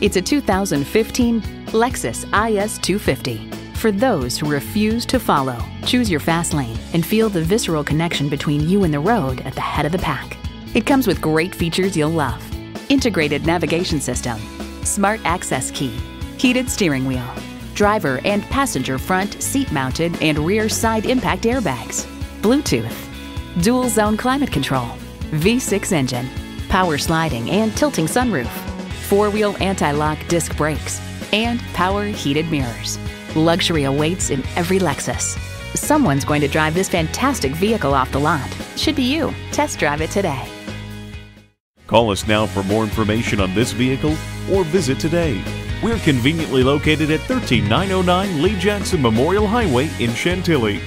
It's a 2015 Lexus IS 250. For those who refuse to follow, choose your fast lane and feel the visceral connection between you and the road at the head of the pack. It comes with great features you'll love integrated navigation system, smart access key, heated steering wheel, driver and passenger front seat mounted and rear side impact airbags, Bluetooth, dual zone climate control, V6 engine, power sliding and tilting sunroof, four wheel anti lock disc brakes, and power heated mirrors. Luxury awaits in every Lexus. Someone's going to drive this fantastic vehicle off the lot. Should be you. Test drive it today. Call us now for more information on this vehicle or visit today. We're conveniently located at 13909 Lee Jackson Memorial Highway in Chantilly.